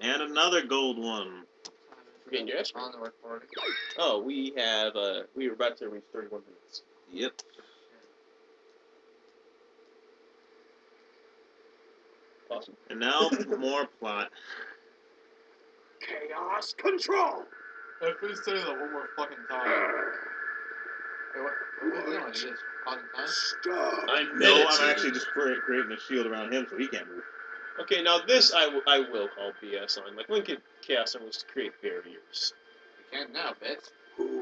And another gold one. We're getting your ass on the recording. Oh, we have, uh, we were about to reach 31 minutes. Yep. Awesome. And now more plot. Chaos control. Hey, please say that one more fucking time. Hey, what? What are you doing? You just causing time? Stop. I No, meant I'm actually just creating a shield around him so he can't move. Okay, now this I, w- I will call BS on. Like, when could Chaos Emeralds to create barriers? You can't now, bitch.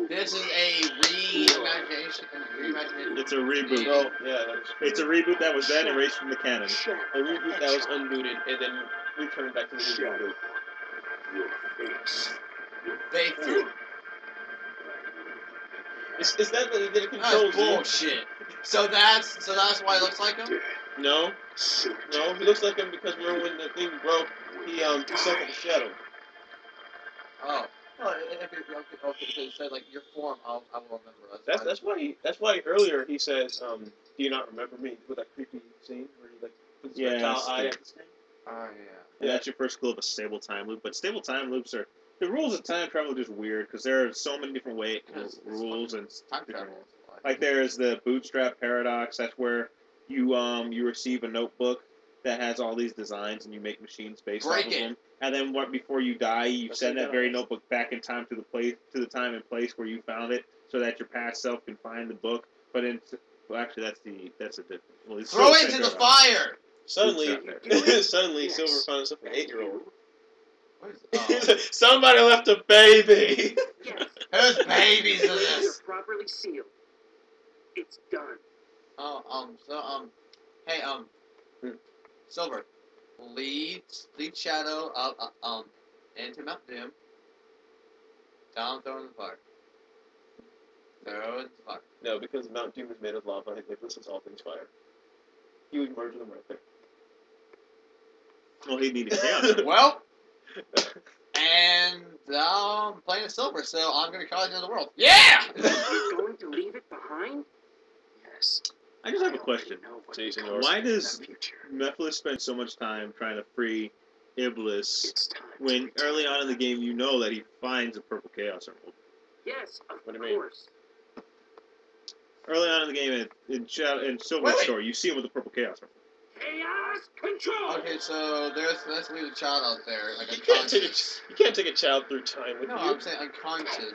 This is a reimagination. Reimagination. It's a reboot. Oh, yeah, that is It's a reboot that was then erased from the canon. A reboot that was unbooted and then returned back to the Shut original. Your face. They threw. Is, is that the, that it That's controls you? bullshit. So that's so that's why it looks like him. No, no, he looks like him because remember when the thing broke, he um he suffered a shadow. Oh. Well, if it, okay, okay, so you said like your form, I'll, I will remember. That's fine. that's why he that's why earlier he says um do you not remember me with that creepy scene where he like puts his Yeah, reptile it's eye the- at the screen. Oh yeah. And that's your first clue of a stable time loop. But stable time loops are the rules of time travel are just weird because there are so many different ways rules and time travel. like there's the bootstrap paradox. That's where you um you receive a notebook that has all these designs and you make machines based Break off it. of them. And then what before you die, you Let's send that that very notebook back in time to the place to the time and place where you found it, so that your past self can find the book. But in well, actually, that's the that's a different. Well, it's Throw it into the paradox. fire. Suddenly, suddenly Yes. Silver found himself an eight year old. you. What is, oh. Somebody left a baby. Yes. There's babies in You're this. properly sealed. It's done. Oh, um, so, um, hey, um. Silver, lead, lead Shadow up, uh, um, into Mount Doom. Down, throw in the fire. Throw in the fire. no, because Mount Doom is made of lava and it listens to all things fire. He would merge them right there. Well, he needed chaos. Well, and um, I'm playing as Silver, so I'm gonna charge into the world. Yeah! You're going to leave it behind? Yes. I just have a question. I know what See, senor. Why does the future. Mephiles spend so much time trying to free Iblis It's time to when early on in the game you know that he finds a purple chaos emerald? Yes, of What do you mean? course. Early on in the game in in, Shadow, in Silver's Wait, wait. story, you see him with the purple chaos emerald. Chaos control. Okay, so there's let's leave a child out there, like You can't take a unconscious. you can't take a child through time with No, you. I'm saying unconscious.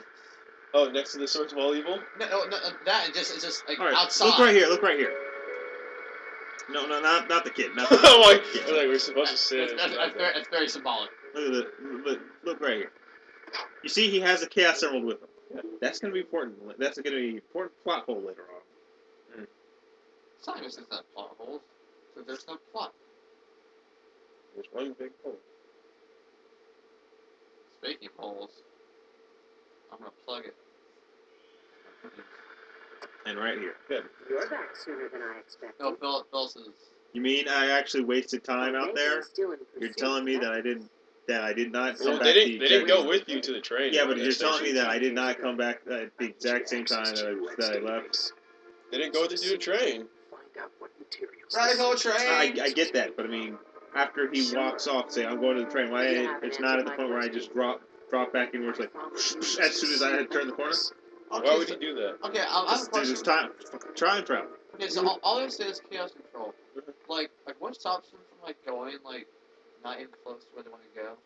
Oh, next to the source of all evil. No, no, no that is just it's just like right, outside. look right here. Look right here. No, no, not not the kid. Not the oh my! kid. I feel like we're supposed to That's, say that's, that's, that's very, that's very symbolic. Look at the look, look right here. You see, he has a chaos emerald with him. Yeah. That's going to be important. That's going to be an important plot hole later on. Hmm. It's not that plot holes. So there's no plot. There's one big hole. Speaking of holes, I'm gonna plug it. And right here. Good. You're back sooner than I expected. No, Phil, Phil says. You mean I actually wasted time out there? I'm still in You're telling me that I didn't that I did not come Well, back they the didn't. They didn't go with you to the train. Yeah, but you're telling me that I did not come back at the exact same time that I, that I left. They didn't go with you to the train. Find out what materials. Right, go train. I, I get that, but I mean, after he walks off, say I'm going to the train. Why Yeah, it's not at the point where I just drop drop back in where it's like as soon as I had turned the corner. Okay, Why would so, he do that? okay, um, I have a Just, question. just time, try and travel. Okay, so all, all I say is chaos control. Mhm. Like, like what stops them from like going like not even close to where they want to go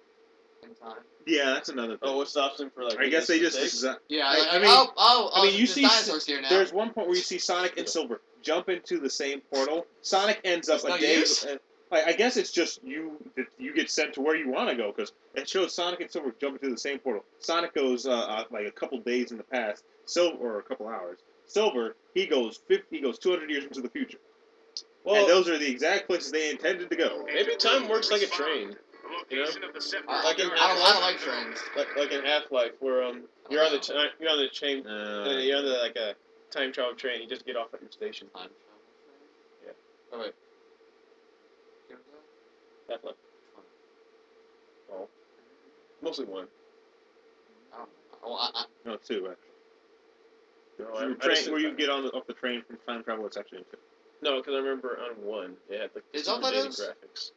in time? Yeah, that's another thing. Oh, what stops him for like? I guess they just. mistakes? Yeah, I- like, I mean- oh, oh, oh, I oh, mean, you there's see here now. There's one point where you see Sonic and Silver jump into the same portal. Sonic ends up It's a no day. use? I, I guess it's just you that you get sent to where you want to go because it shows Sonic and Silver jumping into the same portal. Sonic goes uh, uh, like a couple days in the past. Silver or a couple hours. Silver he goes 50, he goes 200 years into the future. and Well, those are the exact places they intended to go. maybe time works like a train, you know? I, Like I, in I, don't, I Half-Life? don't like trains. Like like in Half Life, where um you're on the t- you're on the chain, Uh, you're on the like a time travel train. You just get off at your station. Time travel train. Yeah. Oh wait. Here's that. Half Life. Oh, mostly one. I don't know. Oh, I, I, no, two actually. No, I, I train, just- where you get on the, off the train from time travel, it's actually in two. No, because I remember on one it had like Is super that what that dated is? graphics.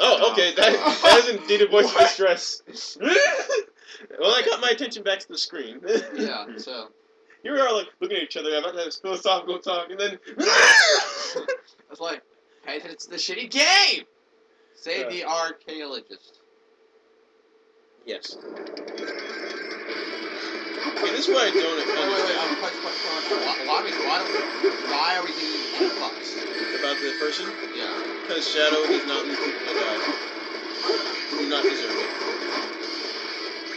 Oh, okay. That, that is indeed a voice of distress. well, I got my attention back to the screen. Yeah, so Here we are, like looking at each other, about to have this philosophical talk, and then. it's like, hey, it's the shitty game. Say Yeah. the archaeologist. yes. Okay, this is what I don't Wait, wait, wait. Um, question, question, question. Why, why, we- why, are we doing any fucks? about the person. Yeah. Because Shadow does not people to die. Do not deserve it.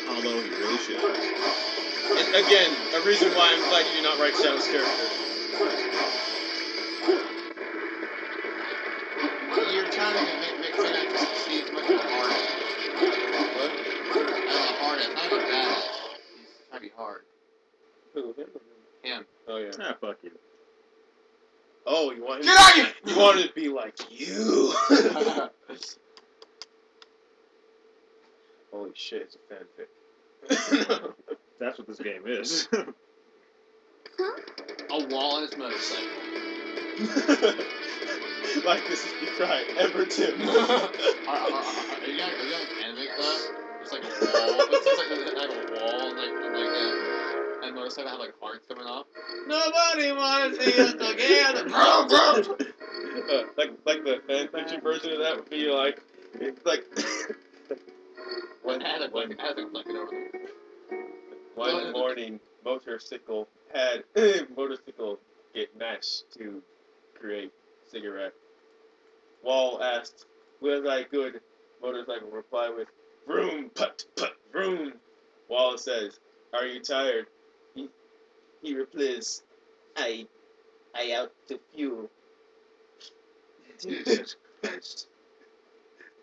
Although he really should. And again, a reason why I'm glad you did not write Shadow's character. Him? or Him. Oh yeah. Ah, fuck you. Oh, you want? Get out of You wanted to be like you. Holy shit, it's a fanfic. That's what this game is. a wall on his motorcycle. like this is the cry, Everton. are, are, are, are you gonna, are you gonna animate that? It's like a wall. It's just like, like a wall like, and like a, and motorcycle have like hearts coming off. Nobody wanna see us together. Bro, bro. uh, like like the fanfiction version of that would be like it's like When had a blanket, had a blanket over them. one morning motorcycle had motorcycle get matched to create cigarette. Wall asked, Was I good? Motorcycle reply with Vroom put put vroom. Wall says, Are you tired? He he replies, I I out to fuel. Jesus Christ.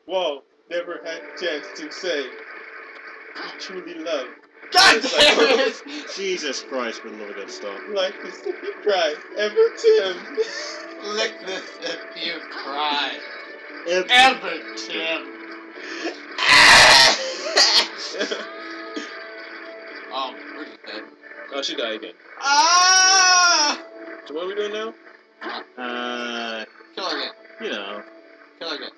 Wall never had a chance to say he truly loved God damn it! Jesus Christ, for the love of God, stop. like the sippy cry ever Tim. Lick this if you cry. If, Ever, Tim. Um, we're just dead. Oh, she died again. Ah! So what are we doing now? uh, Kill her again. you know, Kill her again.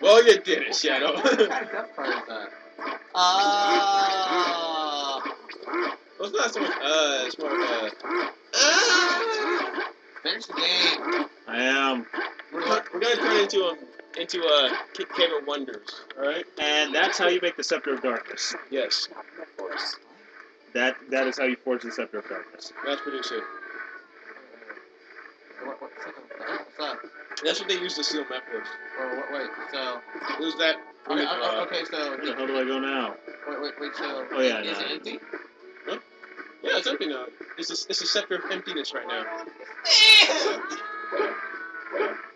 Well, you did it, Shadow. What kind of death card is that? Ah! well, it's not so much. Uh, it's more. Uh, ah! Finish the game. I am. We're we're gonna turn into um into uh Ca- Cave of Wonders. All right. And that's how you make the Scepter of Darkness. Yes. That That is how you forge the Scepter of Darkness. Mass produce it. What, what's that? What's that? That's what they used to seal Mephiles. Or, what, wait, so. It was that. Okay, uh, uh, okay, so. Where the hell do I go now? Wait, wait, wait, so. Oh, yeah, Is no. it empty? Yeah, it's empty now. It's a, it's a scepter of emptiness right now.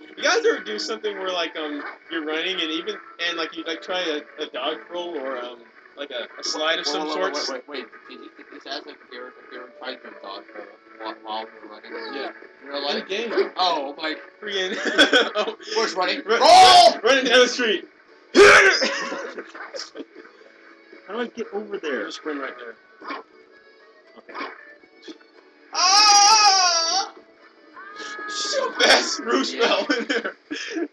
You you guys ever do something where like um you're running and even and like you like try a, a dodge roll or um like a, a slide of some wait, sort? Wait, wait, wait. Did you, did this ask like if you ever, if you ever tried to dodge roll while, while you were running? Yeah. In real In the game. Oh, like, Freaking. oh, where's running? Run- Roll! running down the street. How do I get over there? There's a sprint right there. Fast, Bruce Yeah. fell in there.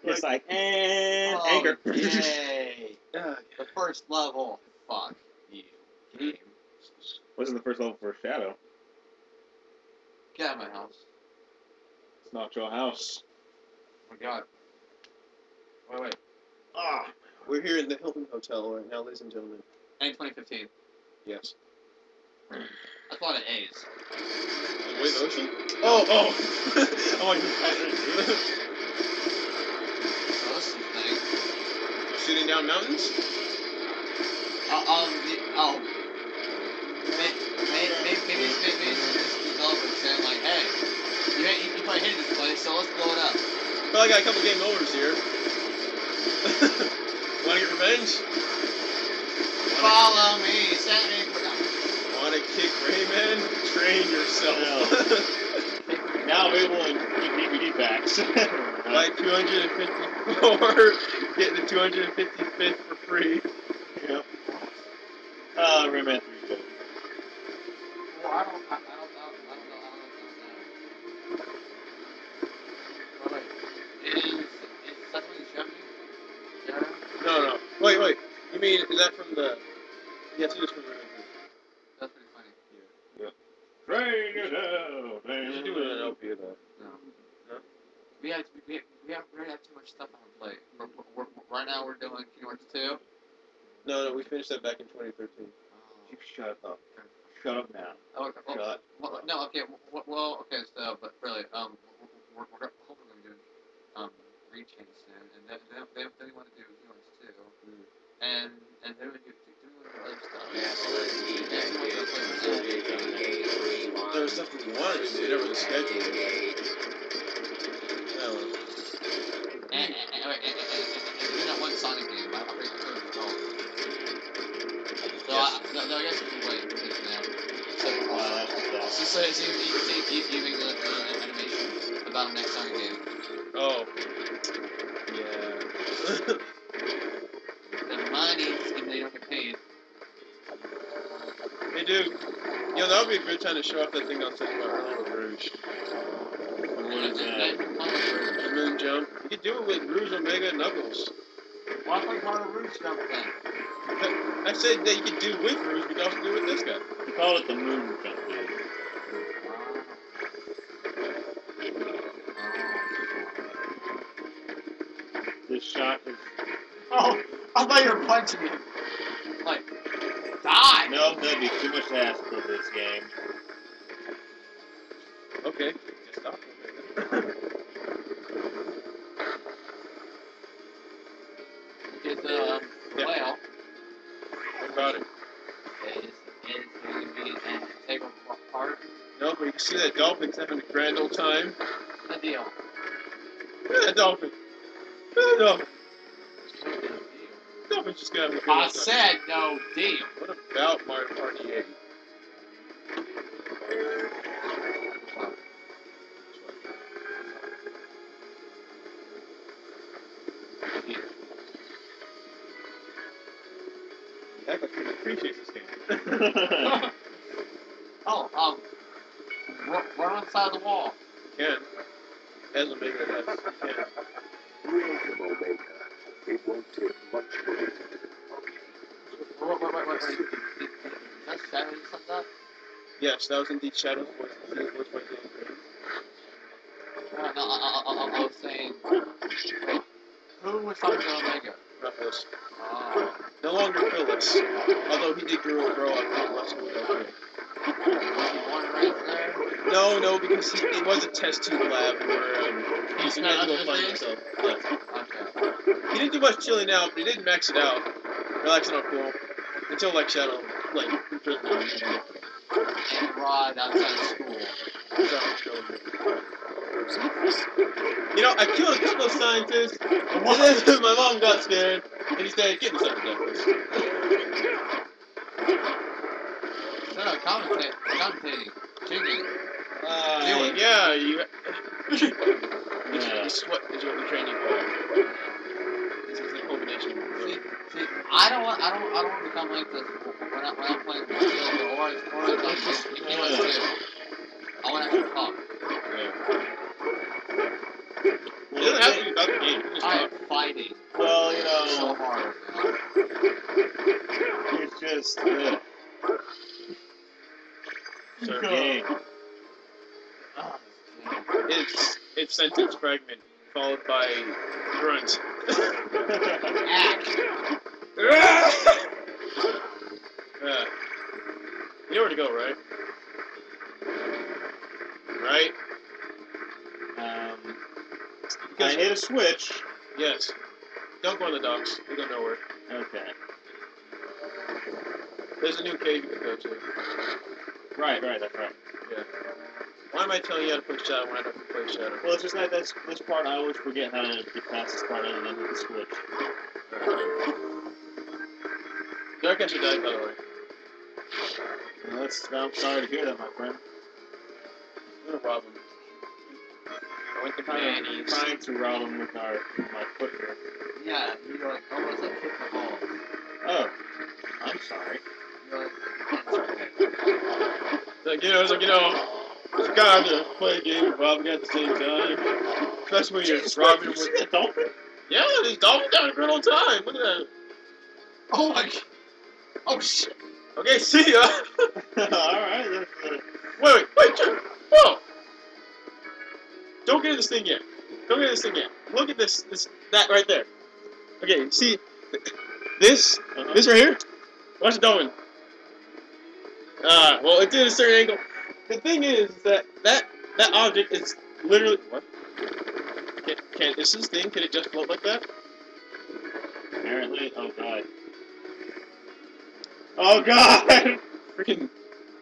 It's like, and Oh, anchor. Yay! The first level. Fuck you. Game. Wasn't the first level for Shadow. Get out of my house. It's not your house. Oh my god. Wait, wait. ah, we're here in the Hilton Hotel right now, ladies and gentlemen. And 2015. Yes. That's a lot of A's. Wave Ocean? Oh, oh! I'm like, So this is the thing. shooting down mountains? Uh, um, the, oh. Maybe, maybe, maybe, maybe, maybe this is developer saying like, hey, you, you, you probably hated this place, so let's blow it up. Probably got a couple game overs here. Wanna get revenge? Follow me, set me for Wanna kick Rayman? Train yourself. Now available in DVD packs. Buy 254, get the 255th for free. Yep. Uh, Rayman 3 good. well, I don't, I, I don't, I don't, I don't know, I don't know, I don't. Wait, wait, is, is Sesame Chevy? Yeah. No, no. Wait, wait. You mean is that from the? Yes, it is from the. That's pretty funny. Bring it out. You should do it in LP though. No. No? We have, we, we have, we already have too much stuff on our plate. We're, we're, we're, right now we're doing Kingdom Hearts 2. No, no, we finished that back in 2013. Oh, You shut up. Shut up now. Oh, okay, well, Shut. well, no, okay, well, well, okay, so, but really, um, we're, we're, we're hoping we do, um, Rechain soon, and then, then, then, then we want to do Kingdom Hearts 2, Mm. and, and then we do, do we want to do other stuff? Yeah, we want to play with There was stuff we wanted to do, never the schedule. No. Bizarre. so, so, so you, you, so you, you make the, the animation about the next Sonic game. Oh. Yeah. The money, even though you don't get paid. hey, dude. You know, that would be a good time to show off that thing I was talking about earlier with Rouge. What is that? The moon jump. You could do it with Rouge, Omega, and Knuckles. Why play part of Rouge jump then? I said that you could do with Rouge, but you could also do it with this guy. You call it the moon jump, dude. Shot. Oh, I thought you were punching me. Like, die! No, that'd be too much to ask for this game. Okay. Just stop. Because, um, Yeah. whale what about it? is, is going to be an integral part No, but you can see that dolphin's having a I said no deal. What about Mario Party 8? That was indeed Shadow's voice. His voice by Dan No, I, I, I, I was saying, wait, who was talking to Omega? Ruffles. Oh, No longer Phyllis. Although he did grow, grow up in less than was he born and raised there? No, no, because he, it was a test tube lab where um, he He's had not to find himself. Yeah. Okay. He didn't do much chilling out, but he didn't max it out. Relaxing on cool. Until like Shadow, like imprisoned him. And Rod outside of school. Shadow killed him. You know, I killed a couple of scientists, and then my mom got scared, and he said, "Get this out of the No, no, commentate, commentating. Chicken. Uh, Do it. Yeah, you. It's, Yeah. it's what is what we train you for. This is the culmination. See, see, I don't want, I don't, I don't want to become like this when I, when I'm I want to actually talk. It doesn't have to be about the game. You can just I talk. am fighting Well, you so know, hard. Man. it's just uh, game. Damn. It's it's sentence fragment followed by grunt. Act. switch. yes. Don't go on the docks. You go nowhere. Okay. There's a new cave you can go to. Right, right, that's right. Yeah. Why am I telling you how to play Shadow when I don't play Shadow? Well, it's just that that's this part I always forget how to get past this part and then hit the switch. Darkcaster died, by the way. Well, that's, I'm sorry to hear that, my friend. Rob him. I went to Trying, Manny's. trying to rob him with our with my foot here. Yeah, you're like almost like kick the ball. Oh, I'm sorry. You're like. Like, you know, it's like, you know, it's kind of to play a game with Robin at the same time. Especially when you're Jesus Robin with. you see a dolphin? Yeah, these dolphins having a good old time. Look at that. Oh my. Oh shit. Okay, see ya. Alright, that's uh, Wait, wait, wait, Whoa! Don't get in this thing yet. Don't get in this thing yet. Look at this, this, that right there. Okay, see, this, uh-huh. this right here. Watch it going. Ah, well, it's in a certain angle. The thing is that that that object is literally what? Can, can is this thing? Can it just float like that? apparently. Oh god. Oh god! Freaking,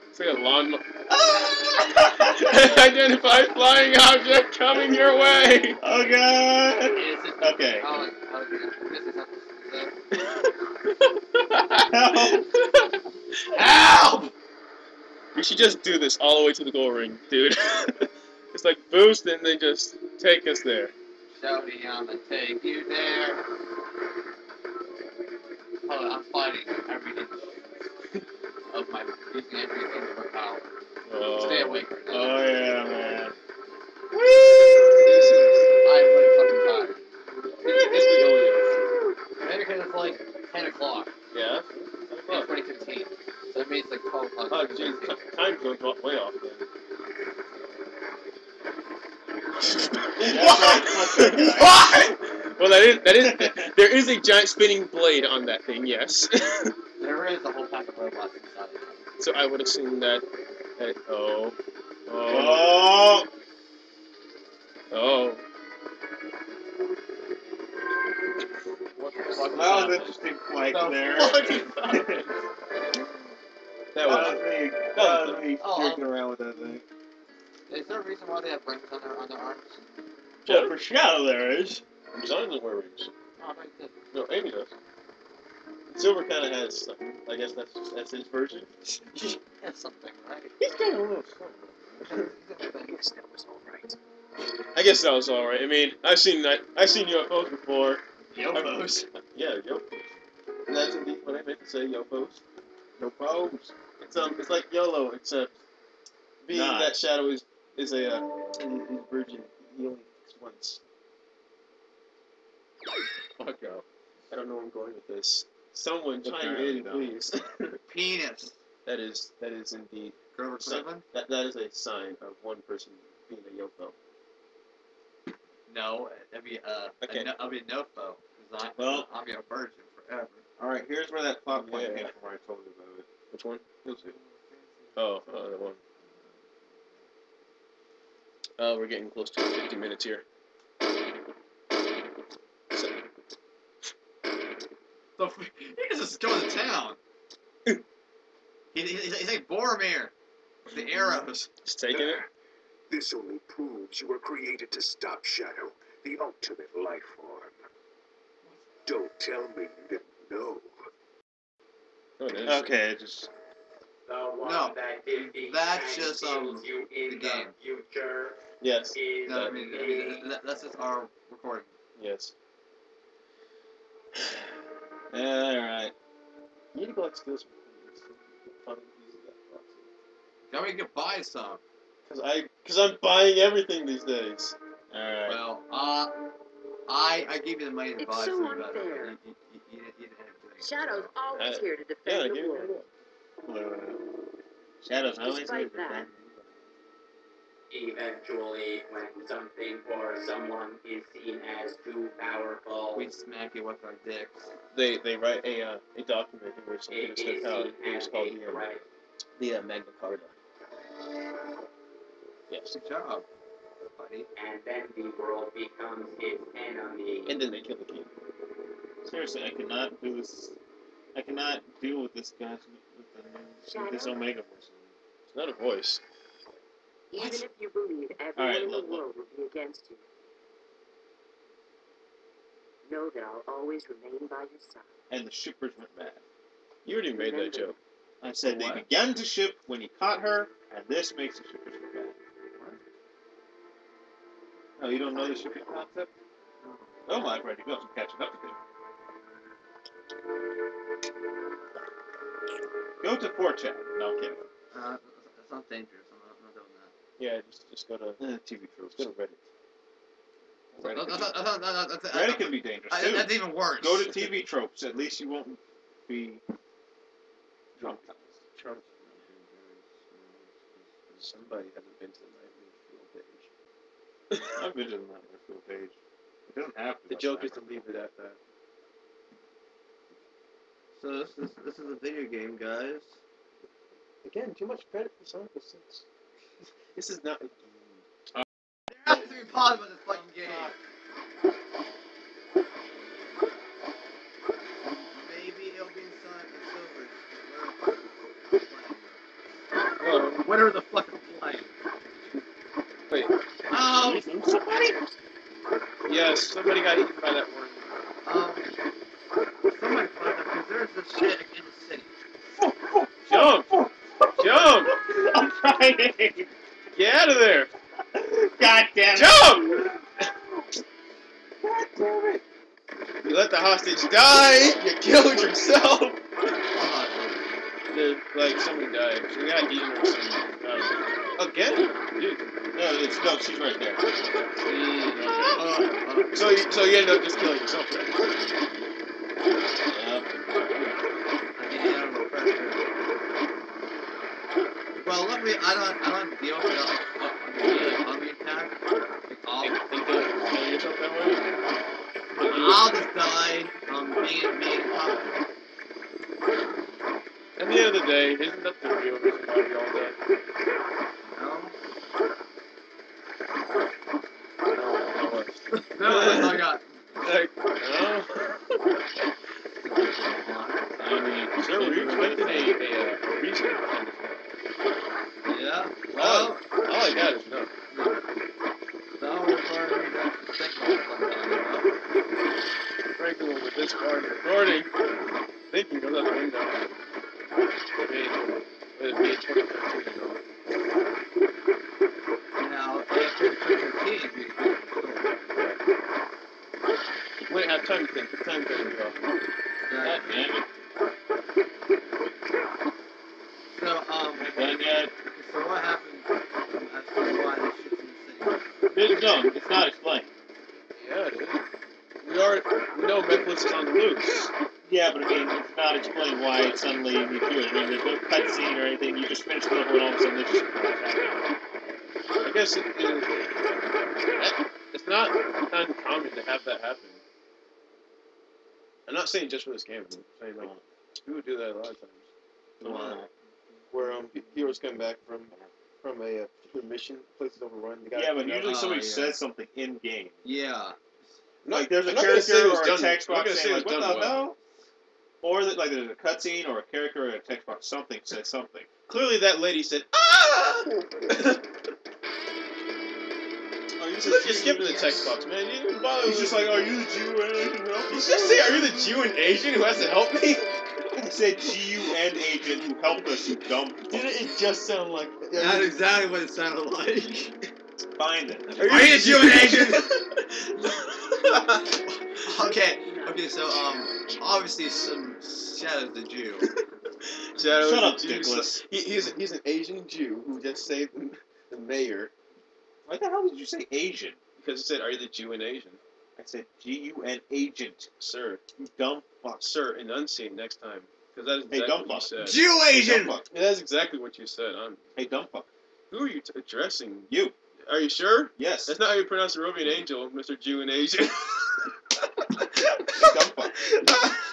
it's like a lawn. Identify flying object coming your way. oh god! Okay. Oh, like, oh, yeah. This is not the- Help! We should just do this all the way to the goal ring, dude. it's like boost and they just take us there. Shouty, I'ma take you there. Hold on, I'm fighting every inch of my using every inch of my power. Oh. Stay awake right now. Oh um, yeah, man. I'm really fucking tired. It's, it's the Maybe because it's like 10 o'clock. Yeah. It's 2015. So that means like 12 o'clock. Oh, jeez, time goes way off then. What? What? Well, that is that is there is a giant spinning blade on that thing. Yes. There is a whole pack of robots inside of it. so I would assume that. That oh. Oh. Oh! Oh. What the fuck That is was happening? interesting flight The there. fuck? That That was. was me. that That was was me Oh, jerking around with that thing. Is there a reason why they have rings on their on their arms? Well, for Shadow there is. John doesn't wear rings. Oh, no, you No, Amy does. Silver kind of has something. I guess that's that's his version. That's something, right? He's got a little something. I guess that was all right. I guess that was all right. I mean, I've seen that. I've seen UFOs before. Yofos. Yeah, yo. That's indeed what I meant to say. Yofos. No problems. It's um, it's like YOLO, except being Not. that Shadow is is a uh, a virgin. He only once. Fuck out. I don't know where I'm going with this. Someone chime Apparently in, not. please. Penis. that is that is indeed Grover Cleveland? that that is a sign of one person being a Yofo. No, that'd be uh, Okay. a no, I'll be a nofo. Cause I, Well- I'll be a virgin forever. Alright, here's where that plot point Yeah. came from where I told you about it. Which one? You'll see. Oh, uh, that one. Uh, we're getting close to 50 minutes here. So, So f- he just going to town. he, he, he's, he's like Boromir the arrows. just taking it. This only proves you were created to stop Shadow, the ultimate life form. Don't tell me you didn't know. Oh, it is. Okay, just. The one No, that gives the that's just, um, you in the the, game. future Yes. is No, I a mean, I mean that, that's just our recording. Yes. Alright. You need to go like steal some keys. Find keys in that box. Now we can buy some. Cause I, cause I'm buying everything these days. Alright. Well, uh, I I gave you the money to It's buy so some, but unfair. you, you, you, you, didn't- you didn't end up doing it. Shadow's always Uh, here to defend gave the you world. Blue. Shadows always Despite here for that- eventually when something or someone is seen as too powerful. We smack it with our dicks. They they write a uh, a document in which they it just is their power. seen It's called a the, threat. the uh, Magna Carta. Yes. Good job, buddy. and then the world becomes its enemy. And then they kill the king. Seriously, I cannot do this. I cannot deal with this guy with, the with this Shadow? Omega voice. It's not a voice. Even if you believe everyone Alright, in the look, look. world will be against you, know that I'll always remain by your side. And the shippers went mad. You already made that joke. I said they began to ship when he caught her, and this makes the shippers go mad. Oh, you don't know the shipping concept? Oh my, Freddy, you got some catching up to do. Go to 4chan. No, I'm kidding. Uh, sounds dangerous. I'm not, I'm not doing that. Yeah, just just go to Eh, TV tropes. go to Reddit. So, Reddit, that's, that's, that's, that's, that's, Reddit can be dangerous I- too. that's even worse. Go to TV tropes. At least you won't be drunk. Somebody hasn't been to the Nightmare Fuel page. I've been to the Nightmare Fuel page. It doesn't have to. The joke is to leave it at that. So this is this is a video game, guys. Again, too much credit for Sonic 06. This is not a game. There has to be pause about this fucking game. Maybe it'll be in Sonic and Silver. Well, Whatever the fuck Yes, somebody got eaten by that worm. um, somebody find out because there's this shit in the city. Jump! Jump! I'm trying. Get out of there! God damn it. Jump! God damn it! You let the hostage die. You killed yourself. I'm not There, like somebody died. She got eaten or something. I don't know. Again? Dude. No, it's no. She's right there. See, okay. So you, so you ended up just killing yourself. Then. Yep. Yeah, refresher. Well, luckily I don't I don't deal with like, daily hungry attack. Like I'll, And, and kill, kill yourself that way. I'll just die from being being comfortable. at the end of the day, isn't that the real reason why we all die? I guess it, it, it's not uncommon to have that happen. I'm not saying just for this game. I'm saying like people do that a lot of times. Wow. Where um heroes come back from from a uh, particular mission, places overrun. They gotta Yeah, but usually somebody yeah. says something in game. Yeah. Not- Like there's a I'm say character it or a done- text I'm box gonna say saying like, "What the well. hell?" Or that like there's a cutscene or a character or a text box something says something. Clearly, that lady said, "Ah!" Are you So let's just skip to the text box, man. You didn't bother. He's with- just like, "Are you the Jew and I can help Did you?" you just say, "Are you the Jew and Asian who has to help me"? I said G-U-N agent who helped us, you dumb. Didn't it just sound like? That's exactly what it sounded like. Find it. Are Are you the Jew and Asian? Asian? okay, okay, so, um, obviously, some Shadow's the Jew. Shadow Shut up, a Jew, Dickless. so- he, he's, he's an Asian Jew who just saved the, the mayor Why the hell did you say Asian? because he said, "Are you the Jew and Asian?" I said G-U-N agent. Sir, You dumb fuck. sir, enunciate next time because that is Hey, exactly dumb what you fuck. said. Jew Asian! Dumb fuck. Yeah, that's exactly what you said. I'm, Hey, dumb fuck. who are you t- addressing? You. Are you sure? Yes. That's not how you pronounce the Roman Angel, Mr. Jew and Asian. Hey, dumb fuck.